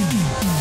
Mm-hmm.